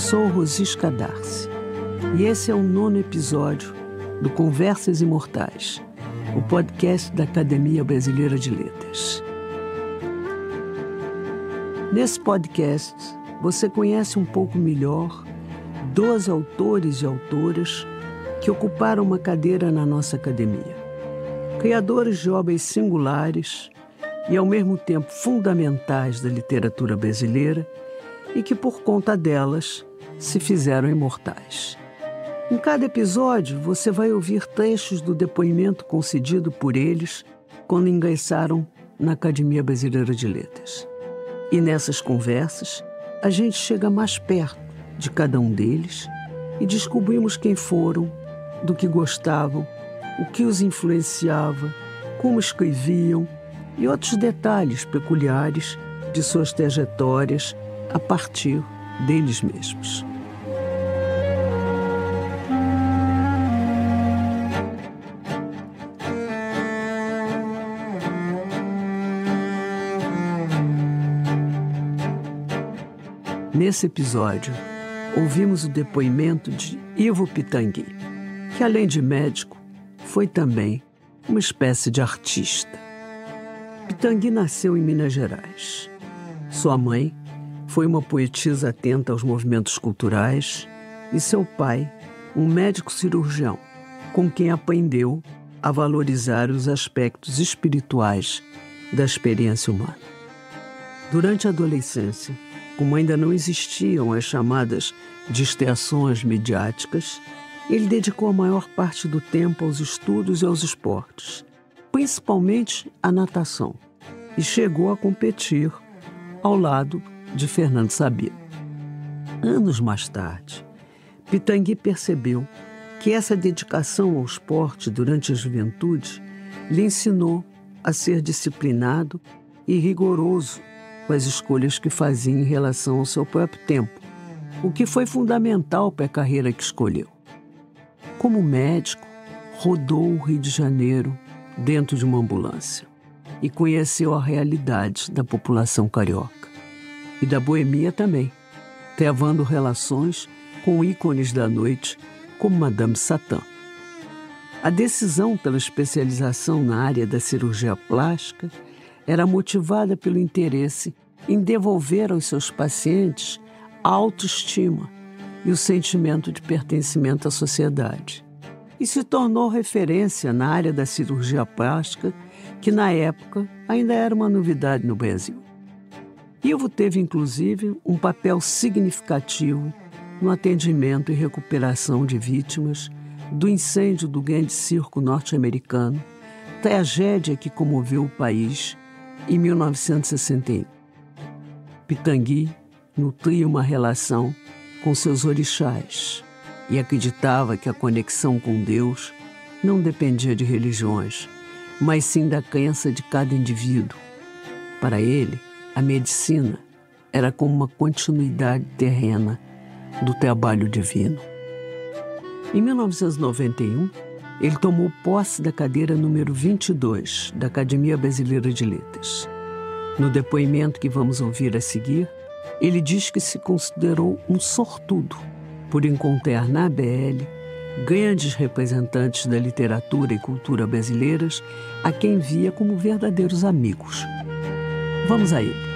sou Rosis Cadarce e esse é o nono episódio do Conversas Imortais, o podcast da Academia Brasileira de Letras. Nesse podcast, você conhece um pouco melhor 12 autores e autoras que ocuparam uma cadeira na nossa academia. Criadores de obras singulares e, ao mesmo tempo, fundamentais da literatura brasileira e que, por conta delas, se fizeram imortais. Em cada episódio, você vai ouvir trechos do depoimento concedido por eles quando ingressaram na Academia Brasileira de Letras. E nessas conversas, a gente chega mais perto de cada um deles e descobrimos quem foram, do que gostavam, o que os influenciava, como escreviam e outros detalhes peculiares de suas trajetórias a partir deles mesmos. Nesse episódio, ouvimos o depoimento de Ivo Pitangui, que além de médico, foi também uma espécie de artista. Pitangui nasceu em Minas Gerais. Sua mãe foi uma poetisa atenta aos movimentos culturais e seu pai, um médico cirurgião, com quem aprendeu a valorizar os aspectos espirituais da experiência humana. Durante a adolescência, como ainda não existiam as chamadas distrações midiáticas, ele dedicou a maior parte do tempo aos estudos e aos esportes, principalmente à natação, e chegou a competir ao lado de Fernando Sabino. Anos mais tarde, Pitangui percebeu que essa dedicação ao esporte durante a juventude lhe ensinou a ser disciplinado e rigoroso com as escolhas que fazia em relação ao seu próprio tempo, o que foi fundamental para a carreira que escolheu. Como médico, rodou o Rio de Janeiro dentro de uma ambulância e conheceu a realidade da população carioca e da boemia também, travando relações com ícones da noite como Madame Satã. A decisão pela especialização na área da cirurgia plástica era motivada pelo interesse em devolver aos seus pacientes a autoestima e o sentimento de pertencimento à sociedade. E se tornou referência na área da cirurgia plástica, que na época ainda era uma novidade no Brasil. Ivo teve, inclusive, um papel significativo no atendimento e recuperação de vítimas do incêndio do grande circo norte-americano, tragédia que comoveu o país em 1961. Pitangui nutria uma relação com seus orixás e acreditava que a conexão com Deus não dependia de religiões, mas sim da crença de cada indivíduo. Para ele, a medicina era como uma continuidade terrena do trabalho divino. Em 1991, ele tomou posse da cadeira número 22 da Academia Brasileira de Letras. No depoimento que vamos ouvir a seguir, ele diz que se considerou um sortudo por encontrar na ABL grandes representantes da literatura e cultura brasileiras a quem via como verdadeiros amigos. Vamos a ele.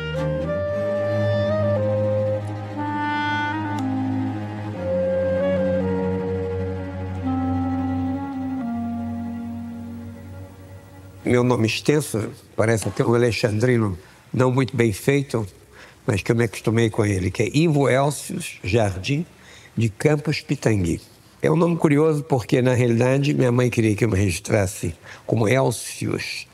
Meu nome extenso, parece até um alexandrino não muito bem feito, mas que eu me acostumei com ele, que é Ivo Elcius Jardim de Campos Pitangui. É um nome curioso porque, na realidade, minha mãe queria que eu me registrasse como Elcius.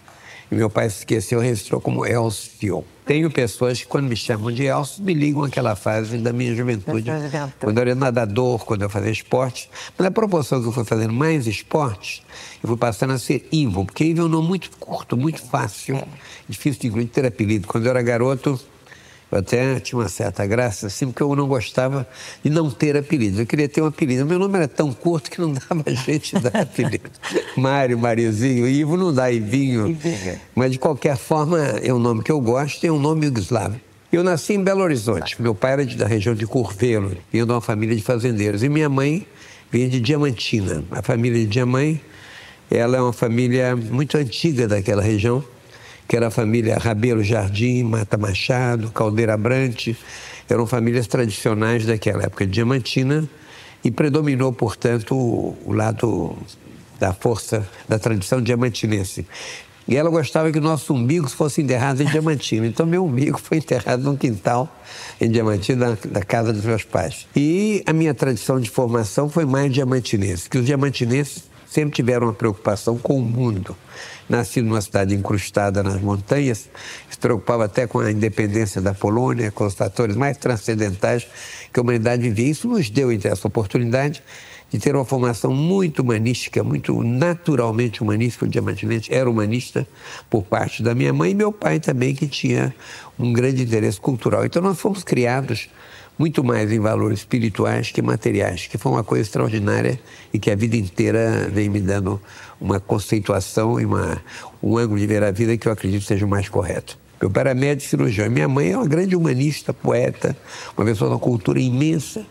E meu pai esqueceu e registrou como Elcio. Tenho pessoas que, quando me chamam de Elcio, me ligam àquela fase da minha juventude. Quando eu era nadador, quando eu fazia esporte. Mas na proporção que eu fui fazendo mais esportes, eu fui passando a ser Ivo, porque Ivo é um nome muito curto, muito fácil, é. difícil de ter apelido. Quando eu era garoto, eu até tinha uma certa graça, assim, porque eu não gostava de não ter apelido. Eu queria ter um apelido. Meu nome era tão curto que não dava de dar apelido. Mário, Mariozinho, Ivo não dá Ivinho. Mas, de qualquer forma, é um nome que eu gosto, é um nome yugoslavo. Eu nasci em Belo Horizonte. Meu pai era da região de Curvelo, vinha de uma família de fazendeiros. E minha mãe vinha de Diamantina. A família de Diamãe, ela é uma família muito antiga daquela região, que era a família Rabelo Jardim, Mata Machado, Caldeira Brante. Eram famílias tradicionais daquela época Diamantina e predominou, portanto, o lado da força da tradição diamantinense. E ela gostava que nossos umbigos fossem enterrados em Diamantina. Então, meu umbigo foi enterrado num quintal em Diamantina, da, casa dos meus pais. E a minha tradição de formação foi mais diamantinense, que os diamantinenses sempre tiveram uma preocupação com o mundo. Nasci numa cidade incrustada nas montanhas, se preocupava até com a independência da Polônia, com os fatores mais transcendentais que a humanidade vivia. Isso nos deu então, essa oportunidade de ter uma formação muito humanística, muito naturalmente humanística. O Diamantinense era humanista por parte da minha mãe e meu pai também, que tinha um grande interesse cultural. Então nós fomos criados muito mais em valores espirituais que materiais, que foi uma coisa extraordinária e que a vida inteira vem me dando uma conceituação e uma, um ângulo de ver a vida que eu acredito seja o mais correto. Meu pai era médico cirurgião. Minha mãe é uma grande humanista, poeta, uma pessoa de uma cultura imensa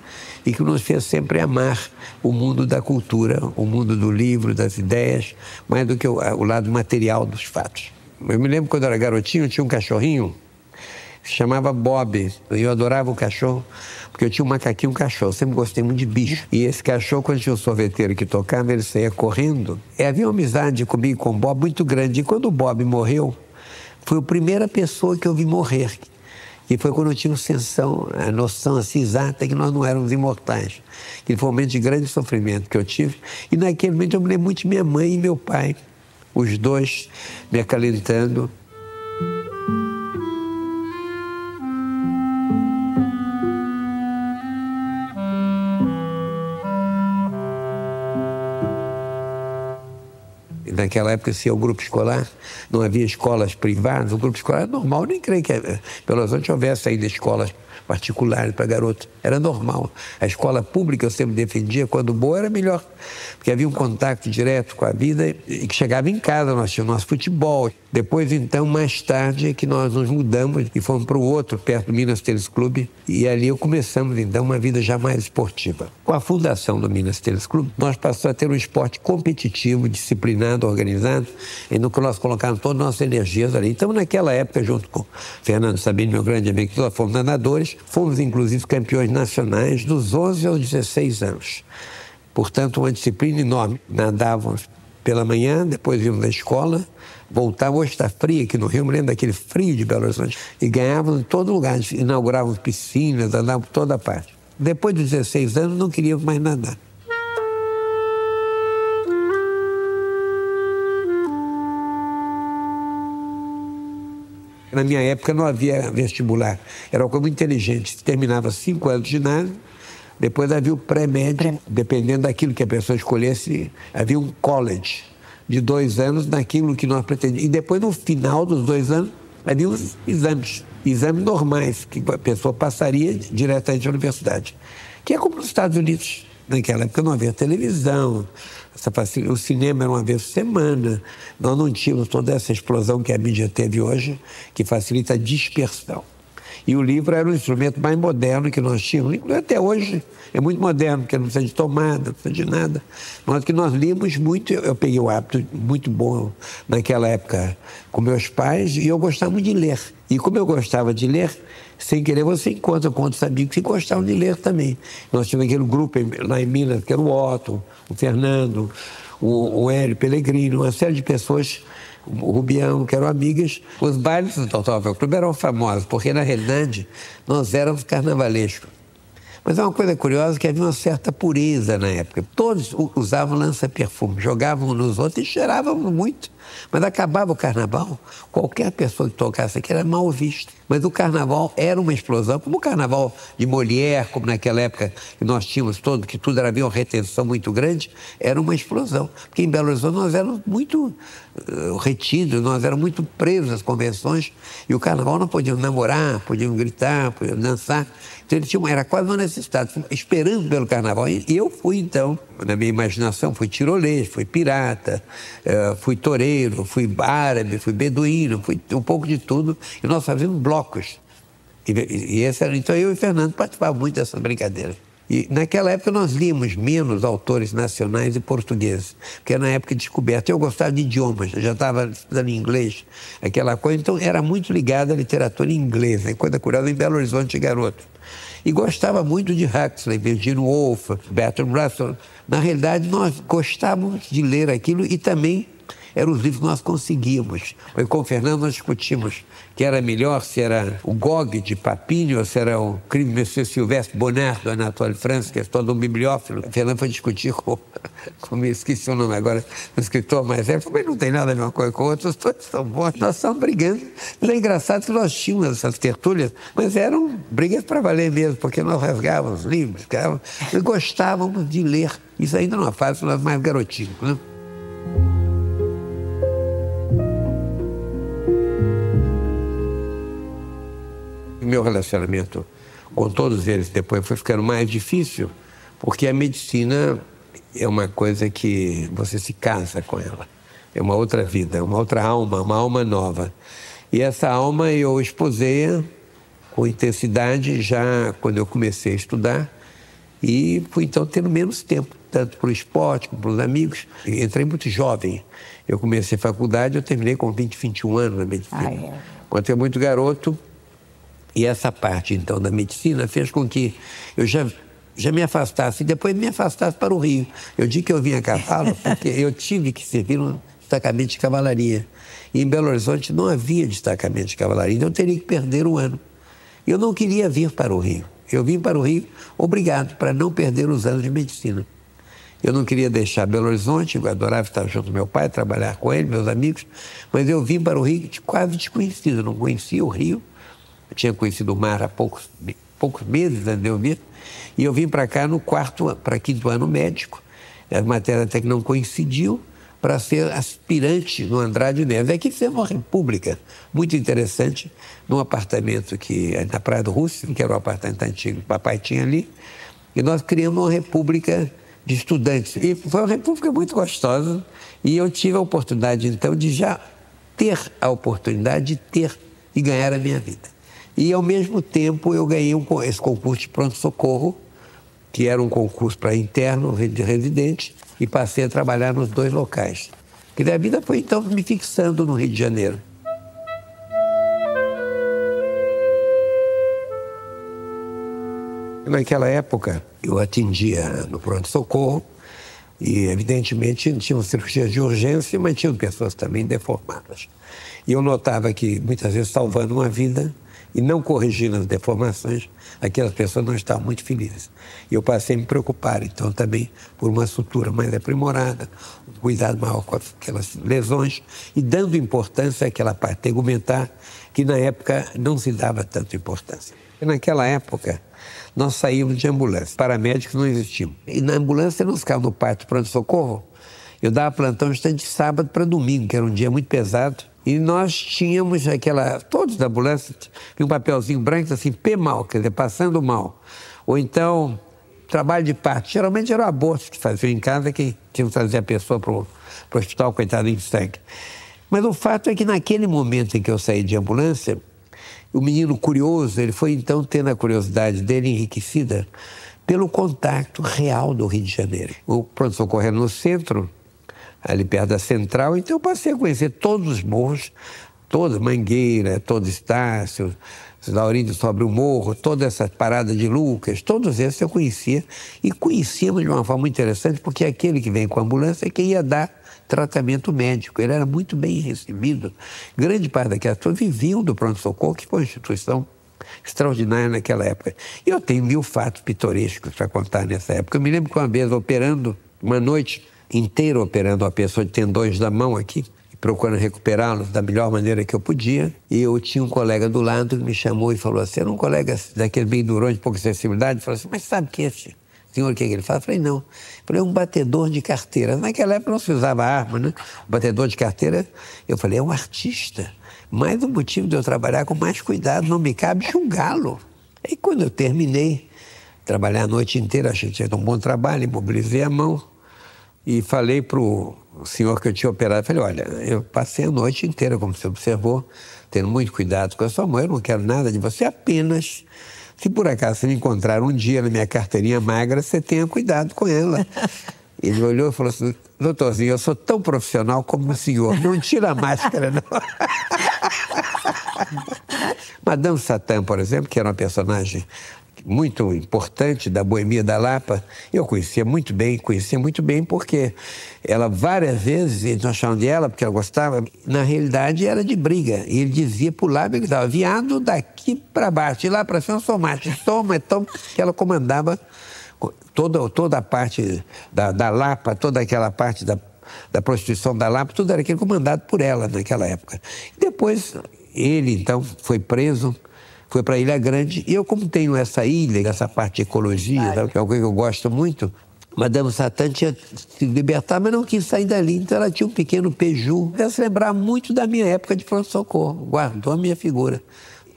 e que nos fez sempre amar o mundo da cultura, o mundo do livro, das ideias, mais do que o, o lado material dos fatos. Eu me lembro quando eu era garotinho, tinha um cachorrinho se chamava Bob. E eu adorava o cachorro, porque eu tinha um macaquinho um cachorro. Sempre gostei muito de bicho. E esse cachorro, quando tinha um sorveteiro que tocava, ele saía correndo. E havia uma amizade comigo com o Bob muito grande. E quando o Bob morreu, foi a primeira pessoa que eu vi morrer. E foi quando eu tinha sensação, a noção assim exata que nós não éramos imortais. Que foi um momento de grande sofrimento que eu tive. E naquele momento eu me lembro muito de minha mãe e meu pai, os dois me acalentando, naquela época se o grupo escolar, não havia escolas privadas, o grupo escolar era normal, nem creio que eh, Belo Horizonte houvesse ainda escolas particulares para garotos. Era normal. A escola pública eu sempre defendia, quando boa era melhor, porque havia um contato direto com a vida e que chegava em casa, nós tínhamos nosso futebol. Depois, então, mais tarde, é que nós nos mudamos e fomos para o outro, perto do Minas Tênis Clube, e ali começamos, então, uma vida já mais esportiva. Com a fundação do Minas Tênis Clube, nós passamos a ter um esporte competitivo, disciplinado, organizado, e no que nós colocamos todas as nossas energias ali. Então, naquela época, junto com Fernando Sabino, meu grande amigo, nós fomos nadadores, fomos, inclusive, campeões nacionais dos 11 aos 16 anos. Portanto, uma disciplina enorme. Nadávamos pela manhã, depois íamos da escola, voltávamos, hoje está frio aqui no Rio, me lembro daquele frio de Belo Horizonte, e ganhávamos em todo lugar, inaugurávamos piscinas, andávamos por toda parte. Depois de 16 anos, não queríamos mais nadar. Na minha época não havia vestibular, era uma coisa muito inteligente. Terminava cinco anos de ginásio, depois havia o pré-médio, dependendo daquilo que a pessoa escolhesse, havia um college de dois anos naquilo que nós pretendíamos. E depois, no final dos dois anos, havia os exames, exames normais, que a pessoa passaria diretamente à universidade. Que é como nos Estados Unidos. Naquela época não havia televisão, o cinema era uma vez por semana, nós não tínhamos toda essa explosão que a mídia teve hoje, que facilita a dispersão. E o livro era o instrumento mais moderno que nós tínhamos. Até hoje é muito moderno, porque não precisa de tomada, não precisa de nada. Mas que nós líamos muito, eu peguei o hábito muito bom naquela época com meus pais e eu gostava muito de ler. E como eu gostava de ler, sem querer você encontra com outros amigos que gostavam de ler também. Nós tínhamos aquele grupo lá em Minas, que era o Otto, o Fernando, o, o Hélio Pellegrino, uma série de pessoas o Rubião, que eram amigas. Os bailes do Automóvel Clube eram famosos, porque na realidade nós éramos carnavalescos. Mas é uma coisa curiosa que havia uma certa pureza na época. Todos usavam lança-perfume, jogavam nos outros e cheiravam muito. Mas acabava o carnaval, qualquer pessoa que tocasse aqui era mal vista. Mas o carnaval era uma explosão, como o carnaval de Molière, como naquela época que nós tínhamos todo, que tudo era havia uma retenção muito grande, era uma explosão. Porque em Belo Horizonte nós éramos muito uh, retidos, nós éramos muito presos às convenções, e o carnaval não podíamos namorar, podíamos gritar, podíamos dançar. Então ele tinha, era quase uma necessidade, esperando pelo carnaval. E eu fui, então, na minha imaginação, fui tirolês, fui pirata, uh, fui toureiro, fui árabe, fui beduíno, fui um pouco de tudo. E nós fazíamos blocos. E, e esse era, então eu e Fernando participávamos muito dessas brincadeiras. E naquela época nós líamos menos autores nacionais e portugueses, porque na época de descoberta. Eu gostava de idiomas, já estava estudando inglês, aquela coisa, então era muito ligado à literatura inglesa, coisa curiosa em Belo Horizonte, garoto. E gostava muito de Huxley, Virginia Woolf, Bertrand Russell. Na realidade, nós gostávamos de ler aquilo e também eram os livros que nós conseguíamos. Com o Fernando nós discutimos que era melhor se era o Gog de Papinho ou se era o crime de Monsieur Silvestre Bonnard, do Anatole France, que é todo um bibliófilo. O Fernando foi discutir com, com esqueci o nome agora, um escritor mais velho, mas não tem nada a ver uma coisa com outra, os dois são bons. Nós estamos brigando. Mas é engraçado que nós tínhamos essas tertúlias, mas eram brigas para valer mesmo, porque nós rasgávamos livros, e gostávamos de ler. Isso ainda não é fácil, nós mais garotinhos, né? Meu relacionamento com todos eles depois foi ficando mais difícil, porque a medicina é uma coisa que você se casa com ela. É uma outra vida, uma outra alma, uma alma nova. E essa alma eu exposei com intensidade já quando eu comecei a estudar e fui então tendo menos tempo, tanto para o esporte como para os amigos. Entrei muito jovem. Eu comecei a faculdade, eu terminei com 20, 21 anos na medicina. Ah, é. Quando eu muito garoto, e essa parte, então, da medicina fez com que eu já, já me afastasse e depois me afastasse para o Rio. Eu digo que eu vim a cavalo porque eu tive que servir no destacamento de cavalaria. E em Belo Horizonte não havia destacamento de cavalaria, então eu teria que perder um ano. Eu não queria vir para o Rio. Eu vim para o Rio obrigado, para não perder os anos de medicina. Eu não queria deixar Belo Horizonte, eu adorava estar junto com meu pai, trabalhar com ele, meus amigos, mas eu vim para o Rio quase desconhecido, não conhecia o Rio, eu tinha conhecido o mar há poucos, poucos meses antes de eu vir. E eu vim para cá no quarto, para quinto ano médico. A matéria até que não coincidiu para ser aspirante no Andrade Neves. Aqui fez uma república muito interessante, num apartamento que na Praia do Russo, que era o apartamento antigo que papai tinha ali. E nós criamos uma república de estudantes. E foi uma república muito gostosa. E eu tive a oportunidade, então, de já ter a oportunidade de ter e ganhar a minha vida. E, ao mesmo tempo, eu ganhei um, esse concurso de pronto-socorro, que era um concurso para interno, de residente, e passei a trabalhar nos dois locais. E a vida foi, então, me fixando no Rio de Janeiro. Naquela época, eu atendia no pronto-socorro e, evidentemente, tinham cirurgias de urgência, mas tinham pessoas também deformadas. E eu notava que, muitas vezes, salvando uma vida, e não corrigindo as deformações, aquelas pessoas não estavam muito felizes. E eu passei a me preocupar, então, também por uma sutura mais aprimorada, um cuidado maior com aquelas lesões e dando importância àquela parte tegumentar, que na época não se dava tanta importância. E naquela época, nós saímos de ambulância, paramédicos não existiam. E na ambulância nós ficávamos no parto pronto-socorro, eu dava plantão de sábado para domingo, que era um dia muito pesado, e nós tínhamos aquela. Todos da ambulância tinham um papelzinho branco assim, P mal, quer dizer, passando mal. Ou então, trabalho de parto. Geralmente era o aborto que faziam em casa, que tinham que trazer a pessoa para o hospital, coitado, em sangue. Mas o fato é que naquele momento em que eu saí de ambulância, o menino curioso, ele foi então tendo a curiosidade dele enriquecida pelo contato real do Rio de Janeiro. O pronto-socorro no centro, ali perto da Central, então eu passei a conhecer todos os morros, toda Mangueira, todo Estácio, Laurindo sobre o Morro, toda essa parada de Lucas, todos esses eu conhecia e conhecíamos de uma forma muito interessante, porque aquele que vem com a ambulância é quem ia dar tratamento médico. Ele era muito bem recebido. Grande parte daquelas pessoas viviam do pronto-socorro, que foi uma instituição extraordinária naquela época. E eu tenho mil fatos pitorescos para contar nessa época. Eu me lembro que uma vez, operando uma noite, inteiro operando uma pessoa de tendões da mão aqui, procurando recuperá-los da melhor maneira que eu podia. E eu tinha um colega do lado que me chamou e falou assim, era um colega daquele bem durão, de pouca sensibilidade, falou assim, mas sabe que esse senhor o que, é que ele faz? Eu falei, não. Eu falei, é um batedor de carteira. Naquela época não se usava arma, né? Batedor de carteira, eu falei, é um artista. Mais um motivo de eu trabalhar com mais cuidado, não me cabe julgá-lo. E quando eu terminei, trabalhar a noite inteira, achei que tinha um bom trabalho, imobilizei a mão, e falei para o senhor que eu tinha operado, falei, olha, eu passei a noite inteira, como você observou, tendo muito cuidado com a sua mãe, eu não quero nada de você, apenas se por acaso você me encontrar um dia na minha carteirinha magra, você tenha cuidado com ela. Ele olhou e falou assim: Doutorzinho, eu sou tão profissional como o senhor, não tira a máscara, não. Madame Satã, por exemplo, que era uma personagem muito importante da Boemia da Lapa, eu conhecia muito bem, conhecia muito bem porque ela várias vezes, nós chamamos de ela porque ela gostava, na realidade era de briga. E ele dizia pro lábio que estava viado daqui para baixo, e lá para cima sou macho, toma, toma, que ela comandava toda, toda a parte da, da Lapa, toda aquela parte da, da prostituição da Lapa, tudo era aquilo comandado por ela naquela época. Depois ele, então, foi preso, foi para Ilha Grande. E eu, como tenho essa ilha, essa parte de ecologia, que é algo que eu gosto muito, Madame Satã tinha se libertar, mas não quis sair dali. Então ela tinha um pequeno peju. Ela se lembrar muito da minha época de pronto-socorro. Guardou a minha figura.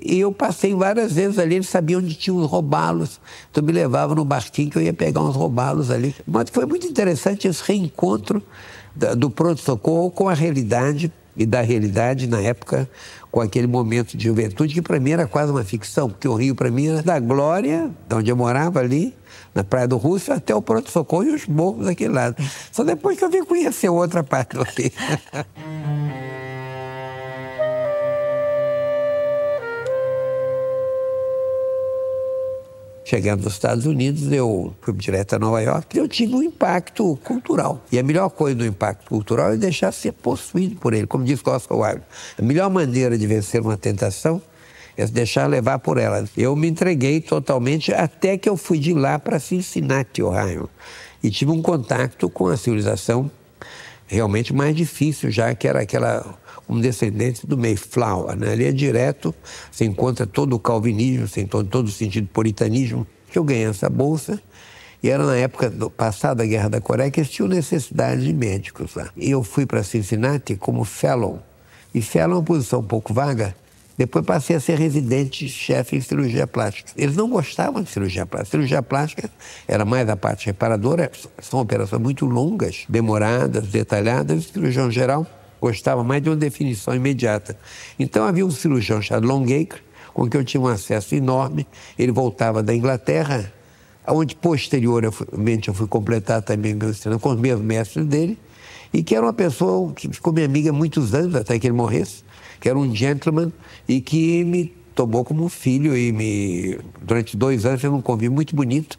E eu passei várias vezes ali, ele sabia onde tinha os robalos. Então me levava no barquinho que eu ia pegar uns robalos ali. Mas foi muito interessante esse reencontro do pronto-socorro com a realidade e da realidade na época com aquele momento de juventude que para mim era quase uma ficção, porque o Rio para mim era da glória, de onde eu morava ali, na Praia do Russo, até o pronto-socorro e os morros daquele lado. Só depois que eu vim conhecer outra parte do Rio. Chegando nos Estados Unidos, eu fui direto a Nova York eu tive um impacto cultural. E a melhor coisa do impacto cultural é deixar ser possuído por ele, como diz Oscar Wilde. A melhor maneira de vencer uma tentação é se deixar levar por ela. Eu me entreguei totalmente até que eu fui de lá para Cincinnati, Ohio. E tive um contato com a civilização realmente mais difícil, já que era aquela um descendente do Mayflower. Né? Ali é direto, você encontra todo o calvinismo, você encontra todo o sentido puritanismo. Que eu ganhei essa bolsa e era na época do, passada da Guerra da Coreia que eles tinham necessidade de médicos lá. E eu fui para Cincinnati como fellow. E fellow é uma posição um pouco vaga. Depois passei a ser residente chefe em cirurgia plástica. Eles não gostavam de cirurgia plástica. Cirurgia plástica era mais a parte reparadora, são operações muito longas, demoradas, detalhadas. O cirurgião geral gostava mais de uma definição imediata. Então havia um cirurgião chamado Longacre, com quem eu tinha um acesso enorme. Ele voltava da Inglaterra, onde posteriormente eu fui completar também meu ensino com os meus mestres dele, e que era uma pessoa que ficou minha amiga muitos anos, até que ele morresse, que era um gentleman e que me tomou como filho e me durante dois anos eu um convívio muito bonito.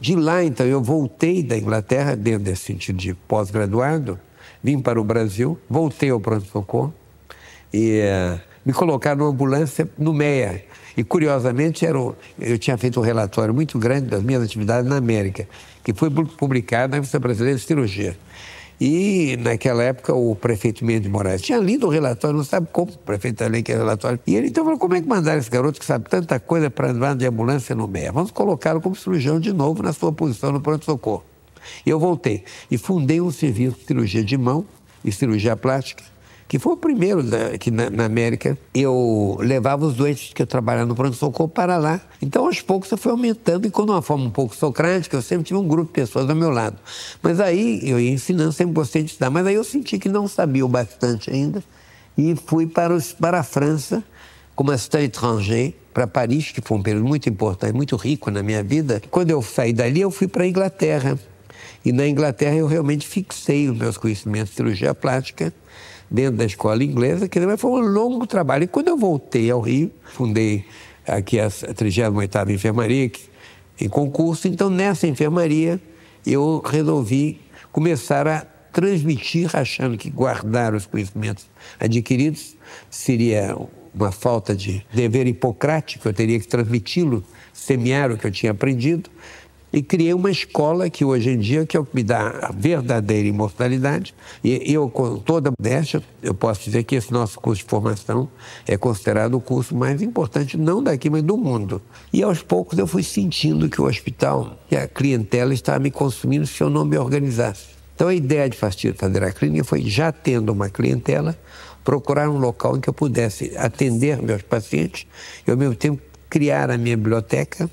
De lá, então, eu voltei da Inglaterra, dentro desse sentido de pós-graduado, vim para o Brasil, voltei ao pronto-socorro e uh, me colocaram numa ambulância no MEA. E, curiosamente, era o, eu tinha feito um relatório muito grande das minhas atividades na América, que foi publicado na Revista Brasileira de Cirurgia. E, naquela época, o prefeito Mendes de Moraes tinha lido o relatório, não sabe como, o prefeito também que relatório. E ele então falou, como é que mandaram esse garoto que sabe tanta coisa para andar de ambulância no MEA? Vamos colocá-lo como cirurgião de novo na sua posição no pronto-socorro. E eu voltei e fundei um serviço de cirurgia de mão e cirurgia plástica, que foi o primeiro aqui na, na, América. Eu levava os doentes que eu trabalhava no pronto-socorro para lá. Então, aos poucos, eu fui aumentando e, com uma forma um pouco socrática, eu sempre tive um grupo de pessoas ao meu lado. Mas aí, eu ia ensinando, sempre gostei de estudar. Mas aí eu senti que não sabia o bastante ainda e fui para, os, para a França como assistente étranger para Paris, que foi um período muito importante, muito rico na minha vida. Quando eu saí dali, eu fui para a Inglaterra e na Inglaterra eu realmente fixei os meus conhecimentos de cirurgia plástica dentro da escola inglesa, que foi um longo trabalho. E quando eu voltei ao Rio, fundei aqui a 38ª Enfermaria em concurso, então nessa enfermaria eu resolvi começar a transmitir, achando que guardar os conhecimentos adquiridos seria uma falta de dever hipocrático, eu teria que transmiti-lo, semear o que eu tinha aprendido e criei uma escola que hoje em dia que é o que me dá a verdadeira imortalidade. E eu, com toda modéstia, eu posso dizer que esse nosso curso de formação é considerado o curso mais importante, não daqui, mas do mundo. E aos poucos eu fui sentindo que o hospital, que a clientela estava me consumindo se eu não me organizasse. Então a ideia de fazer a clínica foi, já tendo uma clientela, procurar um local em que eu pudesse atender meus pacientes e ao mesmo tempo criar a minha biblioteca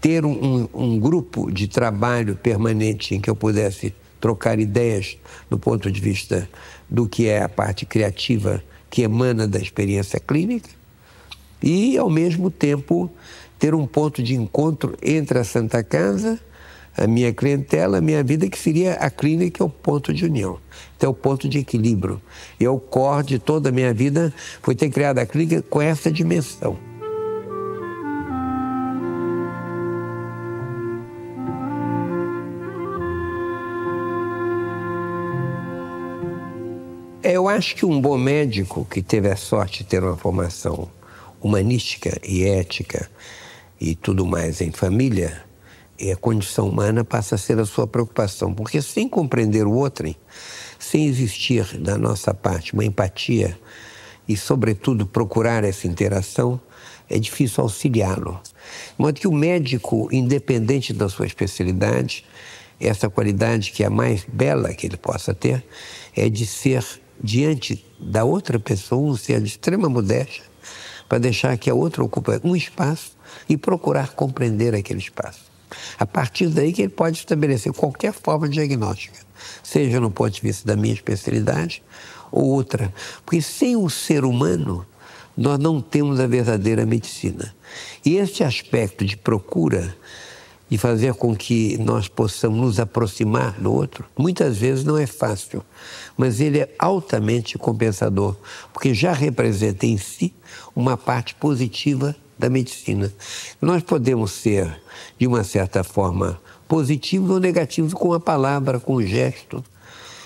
ter um, um, grupo de trabalho permanente em que eu pudesse trocar ideias do ponto de vista do que é a parte criativa que emana da experiência clínica e, ao mesmo tempo, ter um ponto de encontro entre a Santa Casa, a minha clientela, a minha vida, que seria a clínica, é o ponto de união. Então, é o ponto de equilíbrio. E o core de toda a minha vida foi ter criado a clínica com essa dimensão. Eu acho que um bom médico que teve a sorte de ter uma formação humanística e ética e tudo mais em família, e a condição humana passa a ser a sua preocupação, porque sem compreender o outro, sem existir da nossa parte uma empatia e, sobretudo, procurar essa interação, é difícil auxiliá-lo. De modo que o médico, independente da sua especialidade, essa qualidade que é a mais bela que ele possa ter, é de ser diante da outra pessoa um ser de extrema modéstia, para deixar que a outra ocupe um espaço e procurar compreender aquele espaço. A partir daí que ele pode estabelecer qualquer forma de diagnóstica, seja no ponto de vista da minha especialidade ou outra. Porque sem o ser humano, nós não temos a verdadeira medicina. E este aspecto de procura e fazer com que nós possamos nos aproximar do outro, muitas vezes não é fácil, mas ele é altamente compensador, porque já representa em si uma parte positiva da medicina. Nós podemos ser, de uma certa forma, positivos ou negativos com a palavra, com o gesto.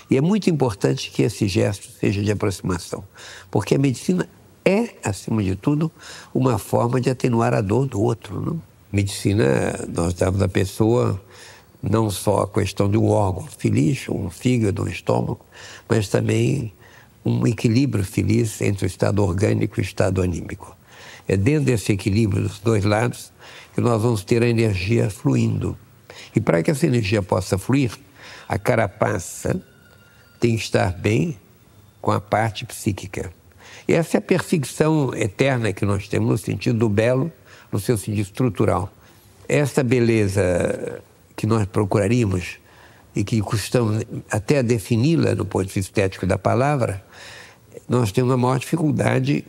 E é muito importante que esse gesto seja de aproximação, porque a medicina é, acima de tudo, uma forma de atenuar a dor do outro. Não? Medicina, nós damos à pessoa não só a questão de um órgão feliz, um fígado, um estômago, mas também um equilíbrio feliz entre o estado orgânico e o estado anímico. É dentro desse equilíbrio dos dois lados que nós vamos ter a energia fluindo. E para que essa energia possa fluir, a carapaça tem que estar bem com a parte psíquica. E essa é a perseguição eterna que nós temos no sentido do belo no seu sentido estrutural. Esta beleza que nós procuraríamos e que custamos até defini-la no ponto de vista estético da palavra, nós temos a maior dificuldade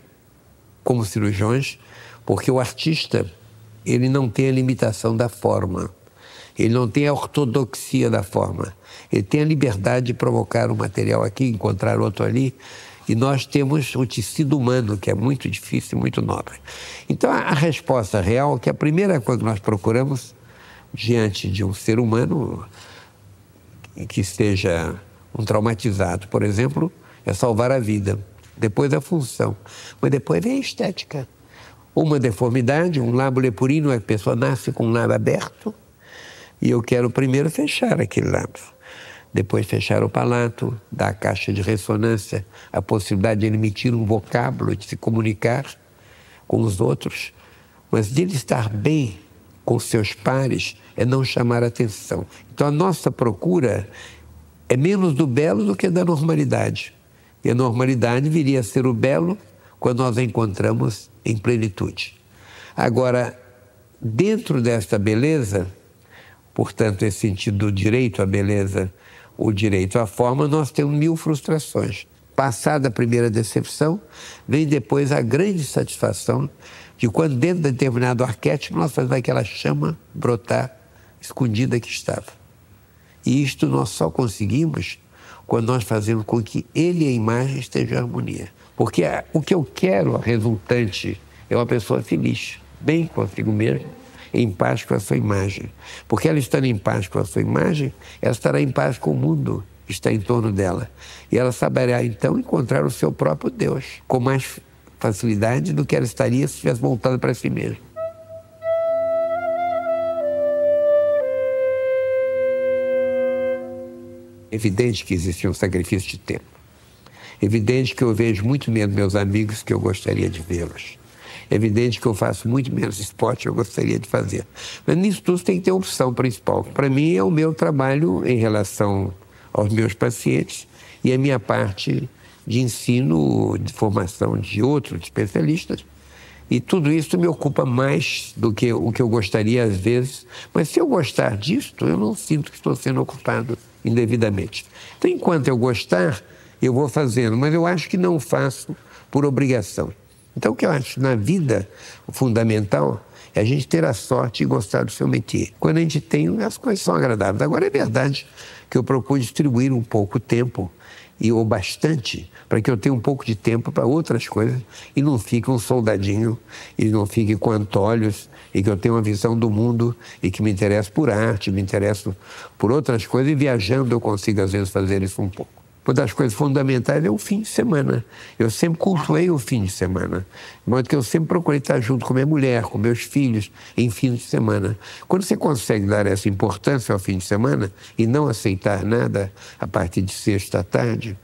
como cirurgiões, porque o artista ele não tem a limitação da forma, ele não tem a ortodoxia da forma, ele tem a liberdade de provocar um material aqui, encontrar outro ali, e nós temos o tecido humano, que é muito difícil e muito nobre. Então, a, resposta real é que a primeira coisa que nós procuramos diante de um ser humano que esteja um traumatizado, por exemplo, é salvar a vida. Depois a função. Mas depois vem a estética. Uma deformidade, um lábio leporino, a pessoa nasce com um lábio aberto e eu quero primeiro fechar aquele lábio depois fechar o palato, dar a caixa de ressonância, a possibilidade de emitir um vocábulo, de se comunicar com os outros, mas de ele estar bem com seus pares é não chamar atenção. Então a nossa procura é menos do belo do que da normalidade. E a normalidade viria a ser o belo quando nós a encontramos em plenitude. Agora, dentro desta beleza, portanto, esse sentido do direito à beleza o direito à forma, nós temos mil frustrações. Passada a primeira decepção, vem depois a grande satisfação de quando, dentro de determinado arquétipo, nós fazemos aquela chama brotar escondida que estava. E isto nós só conseguimos quando nós fazemos com que ele e a imagem estejam em harmonia. Porque o que eu quero, resultante, é uma pessoa feliz, bem consigo mesmo, em paz com a sua imagem. Porque ela estando em paz com a sua imagem, ela estará em paz com o mundo que está em torno dela. E ela saberá então encontrar o seu próprio Deus com mais facilidade do que ela estaria se estivesse voltada para si mesma. Evidente que existe um sacrifício de tempo. Evidente que eu vejo muito menos meus amigos que eu gostaria de vê-los. É evidente que eu faço muito menos esporte eu gostaria de fazer. Mas nisso tudo tem que ter opção principal. Para mim é o meu trabalho em relação aos meus pacientes e a minha parte de ensino, de formação de outros especialistas. E tudo isso me ocupa mais do que o que eu gostaria às vezes. Mas se eu gostar disto, eu não sinto que estou sendo ocupado indevidamente. Então, enquanto eu gostar, eu vou fazendo, mas eu acho que não faço por obrigação. Então, o que eu acho na vida fundamental é a gente ter a sorte de gostar do seu métier. Quando a gente tem, as coisas são agradáveis. Agora, é verdade que eu procuro distribuir um pouco o tempo e ou bastante para que eu tenha um pouco de tempo para outras coisas e não fique um soldadinho e não fique com antolhos e que eu tenha uma visão do mundo e que me interesse por arte, me interesso por outras coisas e viajando eu consigo às vezes fazer isso um pouco. Uma das coisas fundamentais é o fim de semana. Eu sempre cultuei o fim de semana. De modo que eu sempre procurei estar junto com minha mulher, com meus filhos, em fim de semana. Quando você consegue dar essa importância ao fim de semana e não aceitar nada a partir de sexta à tarde,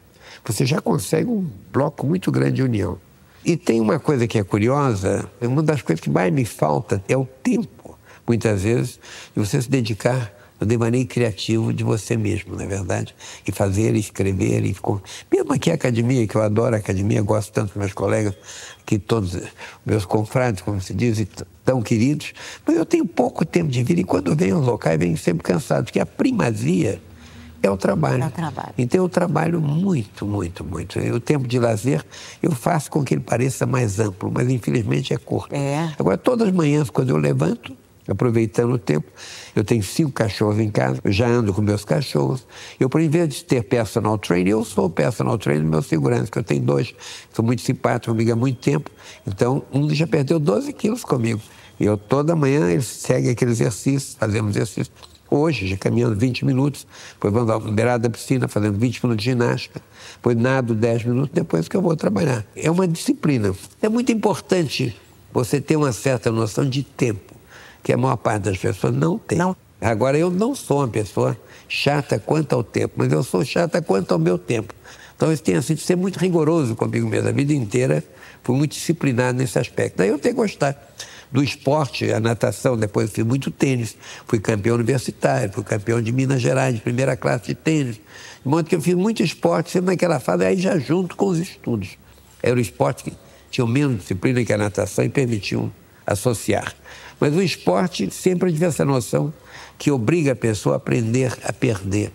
você já consegue um bloco muito grande de união. E tem uma coisa que é curiosa, uma das coisas que mais me falta é o tempo, muitas vezes, de você se dedicar o devaneio criativo de você mesmo, não é verdade? E fazer, escrever, e mesmo aqui a academia, que eu adoro a academia, gosto tanto dos meus colegas, que todos meus confrades, como se diz, tão queridos, mas eu tenho pouco tempo de vida e quando venho aos locais venho sempre cansado, porque a primazia é o trabalho. É o trabalho. Então eu trabalho muito, muito, muito. O tempo de lazer eu faço com que ele pareça mais amplo, mas infelizmente é curto. É. Agora, todas as manhãs, quando eu levanto, aproveitando o tempo. Eu tenho cinco cachorros em casa, eu já ando com meus cachorros. Eu, por invés de ter personal trainer, eu sou personal trainer do meu segurança, que eu tenho dois, sou muito simpático comigo há muito tempo. Então, um já perdeu 12 quilos comigo. E eu, toda manhã, ele segue aquele exercício, fazemos exercício. Hoje, já caminhando 20 minutos, depois vamos à beirada da piscina, fazendo 20 minutos de ginástica, depois nado 10 minutos, depois que eu vou trabalhar. É uma disciplina. É muito importante você ter uma certa noção de tempo que a maior parte das pessoas não tem. Não. Agora, eu não sou uma pessoa chata quanto ao tempo, mas eu sou chata quanto ao meu tempo. Então, eu tenho assim, de ser muito rigoroso comigo mesmo. A vida inteira fui muito disciplinado nesse aspecto. Daí eu tenho gostar do esporte, a natação, depois fiz muito tênis, fui campeão universitário, fui campeão de Minas Gerais, de primeira classe de tênis. De modo que eu fiz muito esporte, sempre naquela fase, aí já junto com os estudos. Era o esporte que tinha menos disciplina que a natação e permitiam associar. Mas o esporte sempre tive essa noção que obriga a pessoa a aprender a perder.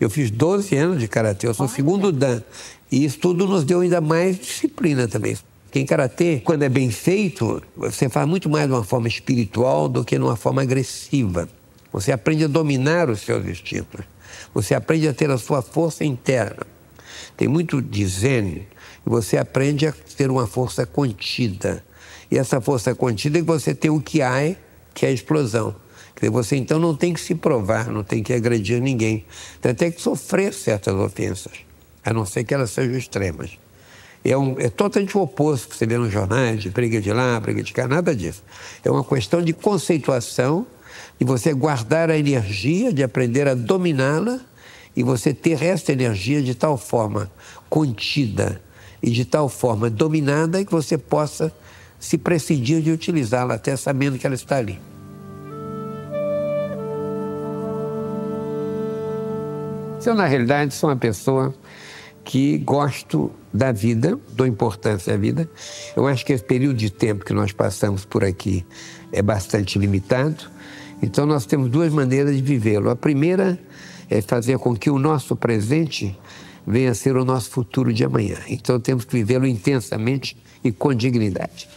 Eu fiz 12 anos de karatê, eu sou o segundo dan. E isso tudo nos deu ainda mais disciplina também. Porque em karatê, quando é bem feito, você faz muito mais de uma forma espiritual do que de uma forma agressiva. Você aprende a dominar os seus instintos. Você aprende a ter a sua força interna. Tem muito de zen, e você aprende a ter uma força contida. E essa força contida é que você tem o que há, que é a explosão. Você então não tem que se provar, não tem que agredir ninguém. Então tem que sofrer certas ofensas, a não ser que elas sejam extremas. É, um, é totalmente o oposto você vê nos jornais, de briga de lá, briga de cá, nada disso. É uma questão de conceituação, de você guardar a energia, de aprender a dominá-la e você ter essa energia de tal forma contida e de tal forma dominada que você possa se prescindir de utilizá-la, até sabendo que ela está ali. Eu, na realidade, sou uma pessoa que gosto da vida, dou importância à vida. Eu acho que esse período de tempo que nós passamos por aqui é bastante limitado. Então, nós temos duas maneiras de vivê-lo. A primeira é fazer com que o nosso presente venha a ser o nosso futuro de amanhã. Então, temos que vivê-lo intensamente e com dignidade.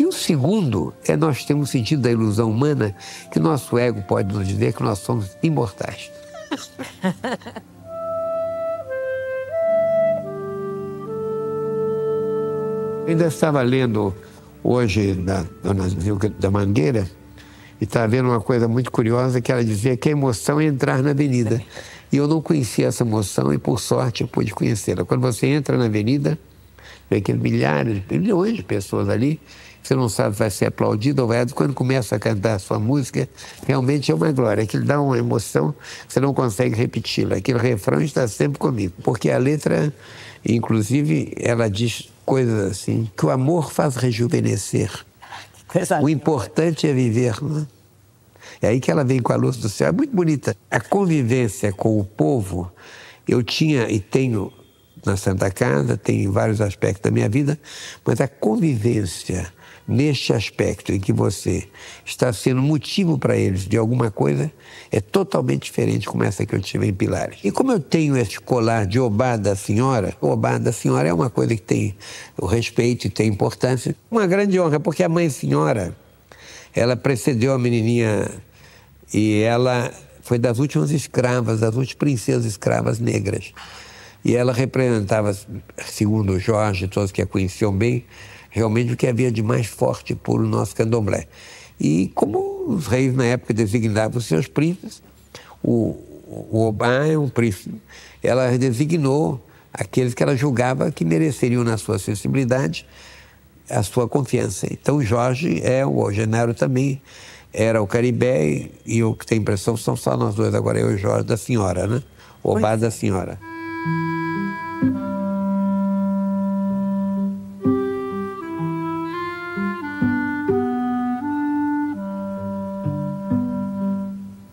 E o segundo é nós temos o sentido da ilusão humana que nosso ego pode nos dizer que nós somos imortais. ainda estava lendo hoje da Dona da Mangueira e estava vendo uma coisa muito curiosa que ela dizia que a emoção é entrar na avenida. E eu não conhecia essa emoção e, por sorte, eu pude conhecê-la. Quando você entra na avenida, vê aqueles milhares, milhões de pessoas ali, você não sabe se vai ser aplaudido ou vai. Quando começa a cantar a sua música, realmente é uma glória. Aquilo dá uma emoção, você não consegue repeti-la. Aquele refrão está sempre comigo. Porque a letra, inclusive, ela diz coisas assim, que o amor faz rejuvenescer. O importante é viver. Né? É aí que ela vem com a luz do céu. É muito bonita. A convivência com o povo, eu tinha e tenho na Santa Casa, tem vários aspectos da minha vida, mas a convivência neste aspecto em que você está sendo motivo para eles de alguma coisa, é totalmente diferente como essa que eu tive em Pilares. E como eu tenho esse colar de Obá da Senhora, Obá da Senhora é uma coisa que tem o respeito e tem importância, uma grande honra, porque a Mãe Senhora, ela precedeu a menininha e ela foi das últimas escravas, das últimas princesas escravas negras. E ela representava, segundo Jorge, todos que a conheciam bem, realmente o que havia de mais forte por o nosso candomblé. E como os reis na época designavam os seus príncipes, o, o Obá é um príncipe, ela designou aqueles que ela julgava que mereceriam, na sua sensibilidade, a sua confiança. Então, Jorge é o Genaro também era o Caribé e o que tem impressão são só nós dois agora, eu e o Jorge da senhora, né? O Obá da senhora.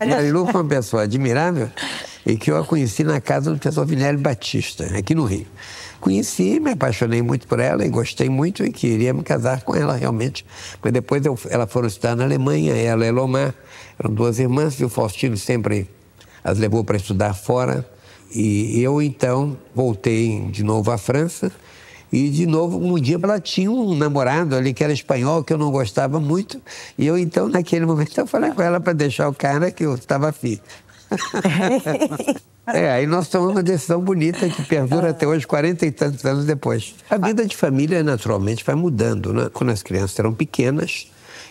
Marilu foi uma pessoa admirável e que eu a conheci na casa do professor Vinélio Batista, aqui no Rio. Conheci, me apaixonei muito por ela e gostei muito e queria me casar com ela realmente. Mas depois eu, ela foram estudar na Alemanha, ela e Elomar, eram duas irmãs, e o Faustino sempre as levou para estudar fora. E eu então voltei de novo à França e de novo, um dia ela tinha um namorado ali que era espanhol, que eu não gostava muito. E eu então, naquele momento, eu falei com ela para deixar o cara que eu estava afim. é, aí nós tomamos uma decisão bonita que perdura até hoje, 40 e tantos anos depois. A vida de família, naturalmente, vai mudando. Né? Quando as crianças eram pequenas,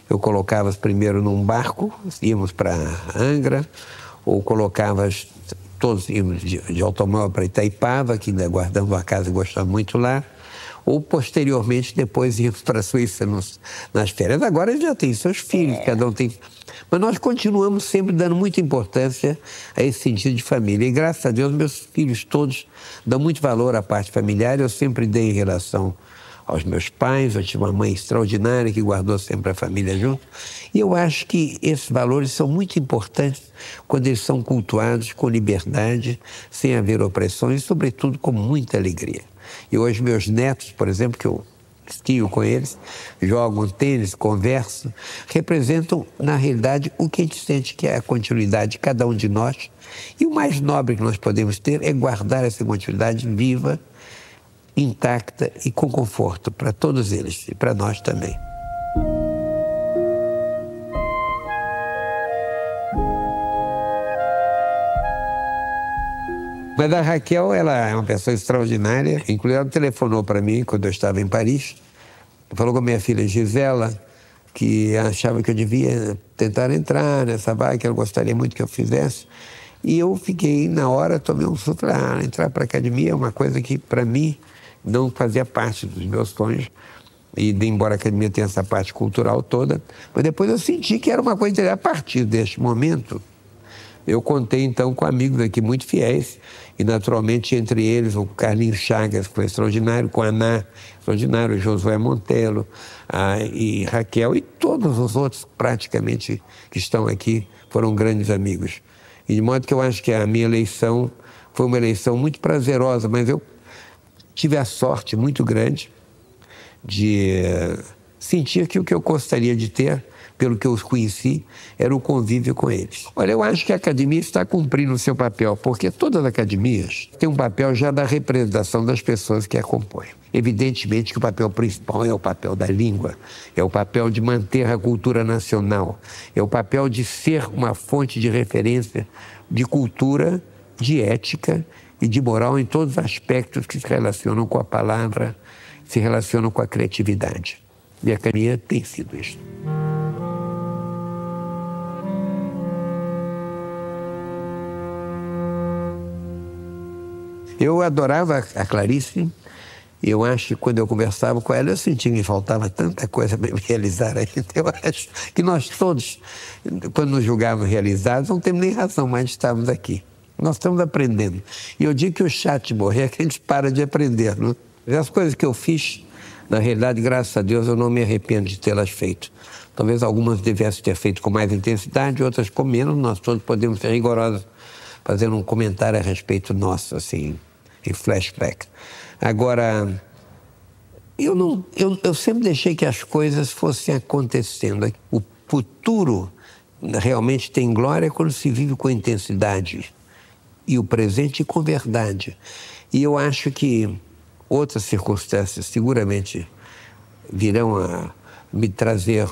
eu colocava-as primeiro num barco, íamos para Angra, ou colocava-as, todos íamos de, de automóvel para Itaipava, que ainda guardamos a casa e gostava muito lá ou posteriormente depois íamos para a Suíça nos, nas férias. Agora já tem seus filhos, é. cada um tem. Mas nós continuamos sempre dando muita importância a esse sentido de família. E graças a Deus, meus filhos todos dão muito valor à parte familiar. Eu sempre dei em relação aos meus pais, eu tive uma mãe extraordinária que guardou sempre a família junto. E eu acho que esses valores são muito importantes quando eles são cultuados com liberdade, sem haver opressões e, sobretudo, com muita alegria. E hoje meus netos, por exemplo, que eu esquio com eles, jogam tênis, conversam, representam, na realidade, o que a gente sente que é a continuidade de cada um de nós. E o mais nobre que nós podemos ter é guardar essa continuidade viva, intacta e com conforto para todos eles e para nós também. Mas a Raquel, ela é uma pessoa extraordinária. Inclusive, ela telefonou para mim quando eu estava em Paris. Falou com a minha filha Gisela que achava que eu devia tentar entrar nessa vaga, que ela gostaria muito que eu fizesse. E eu fiquei, na hora, tomei um susto. Ah, entrar para a academia é uma coisa que, para mim, não fazia parte dos meus sonhos. E, embora a academia tenha essa parte cultural toda, mas depois eu senti que era uma coisa. A partir deste momento, eu contei então com amigos aqui muito fiéis, e naturalmente entre eles o Carlinhos Chagas, que foi extraordinário, com a Ana, extraordinário, Josué Montelo a, e Raquel, e todos os outros praticamente que estão aqui foram grandes amigos. E de modo que eu acho que a minha eleição foi uma eleição muito prazerosa, mas eu tive a sorte muito grande de uh, sentir que o que eu gostaria de ter pelo que eu conheci, era o convívio com eles. Olha, eu acho que a academia está cumprindo o seu papel, porque todas as academias têm um papel já da representação das pessoas que a compõem. Evidentemente que o papel principal é o papel da língua, é o papel de manter a cultura nacional, é o papel de ser uma fonte de referência de cultura, de ética e de moral em todos os aspectos que se relacionam com a palavra, se relacionam com a criatividade. E a academia tem sido isso. Eu adorava a Clarice. Eu acho que quando eu conversava com ela, eu sentia que faltava tanta coisa para realizar ainda. Eu acho que nós todos, quando nos julgávamos realizados, não temos nem razão mais de estarmos aqui. Nós estamos aprendendo. E eu digo que o chat morrer é que a gente para de aprender. Não? As coisas que eu fiz, na realidade, graças a Deus, eu não me arrependo de tê-las feito. Talvez algumas devessem ter feito com mais intensidade, outras com menos. Nós todos podemos ser rigorosos fazendo um comentário a respeito nosso, assim, flashback. Agora, Eu, não, eu, eu sempre deixei que as coisas fossem acontecendo. O futuro realmente tem glória quando se vive com intensidade e o presente com verdade. E eu acho que outras circunstâncias seguramente virão a me trazer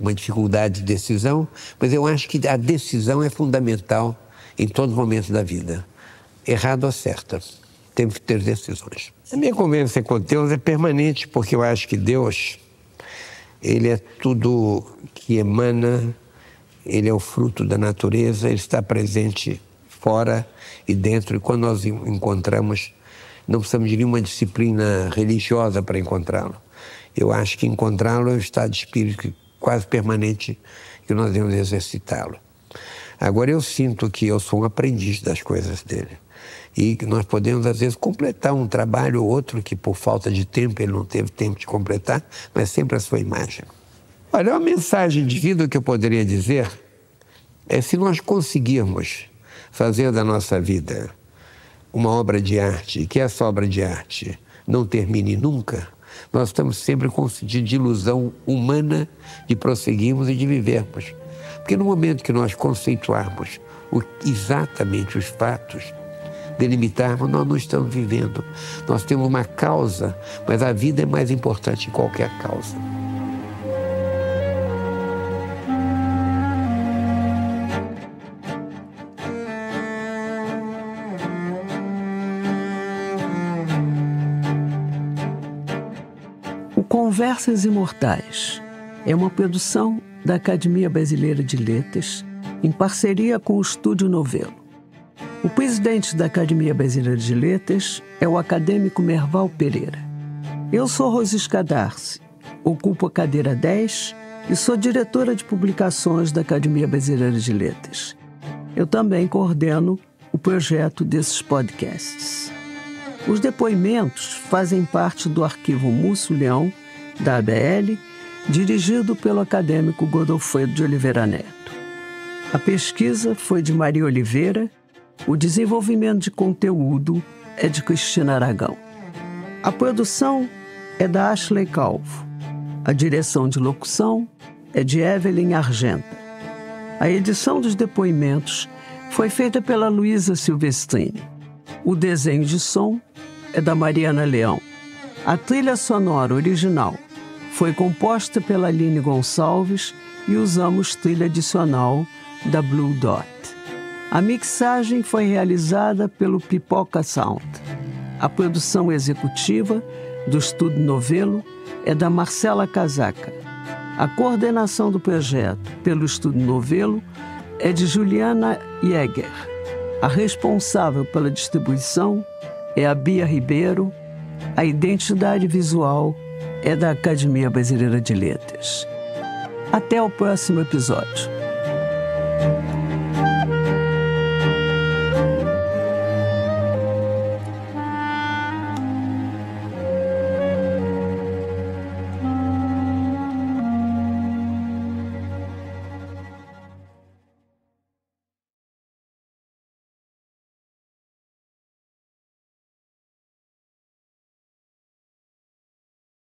uma dificuldade de decisão, mas eu acho que a decisão é fundamental em todos os momentos da vida. Errado ou certa, temos que ter decisões. A minha convivência com Deus é permanente, porque eu acho que Deus, Ele é tudo que emana, Ele é o fruto da natureza, Ele está presente fora e dentro, e quando nós encontramos, não precisamos de nenhuma disciplina religiosa para encontrá-lo. Eu acho que encontrá-lo é um estado de espírito quase permanente que nós devemos exercitá-lo. Agora eu sinto que eu sou um aprendiz das coisas dele e que nós podemos às vezes completar um trabalho ou outro que por falta de tempo ele não teve tempo de completar, mas sempre a sua imagem. Olha, uma mensagem de vida que eu poderia dizer é se nós conseguirmos fazer da nossa vida uma obra de arte, que essa obra de arte não termine nunca, nós estamos sempre com um sentido de ilusão humana de prosseguirmos e de vivermos. Porque no momento que nós conceituarmos o, exatamente os fatos, delimitarmos, nós não estamos vivendo. Nós temos uma causa, mas a vida é mais importante que qualquer causa. Conversas Imortais é uma produção da Academia Brasileira de Letras em parceria com o Estúdio Novelo. O presidente da Academia Brasileira de Letras é o acadêmico Merval Pereira. Eu sou Rosisca Darcy, ocupo a cadeira 10 e sou diretora de publicações da Academia Brasileira de Letras. Eu também coordeno o projeto desses podcasts. Os depoimentos fazem parte do arquivo Múcio Leão da ABL, dirigido pelo acadêmico Godofredo de Oliveira Neto. A pesquisa foi de Maria Oliveira, o desenvolvimento de conteúdo é de Cristina Aragão. A produção é da Ashley Calvo. A direção de locução é de Evelyn Argenta. A edição dos depoimentos foi feita pela Luísa Silvestrini. O desenho de som é da Mariana Leão. A trilha sonora original foi composta pela Aline Gonçalves e usamos trilha adicional da Blue Dot. A mixagem foi realizada pelo Pipoca Sound. A produção executiva do Estúdio Novelo é da Marcela Casaca. A coordenação do projeto pelo Estúdio Novelo é de Juliana Jäger. A responsável pela distribuição é a Bia Ribeiro. A identidade visual é da Academia Brasileira de Letras. Até o próximo episódio.